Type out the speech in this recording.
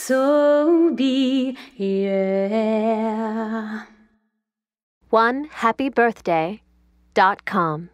so be, yeah. One happy birthday dot com.